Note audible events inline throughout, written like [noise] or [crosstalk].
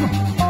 Oh. [laughs]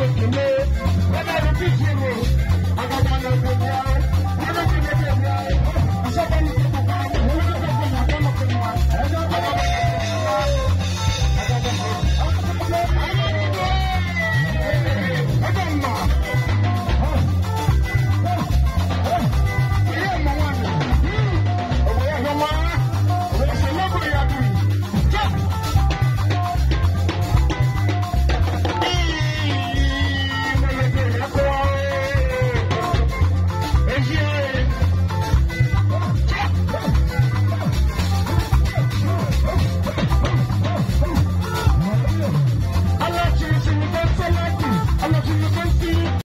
with the man. I got a bitch